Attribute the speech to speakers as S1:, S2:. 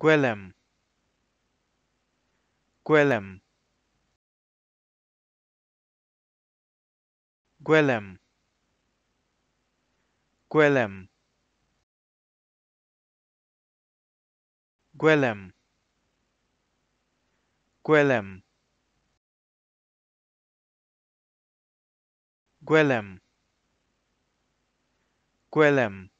S1: Guelem Guelem Guelem Guelem Guelem Guelem Guelem Guelem